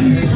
All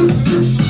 Thank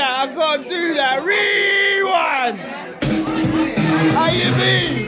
that. I gotta do that. Rewind. How you mean?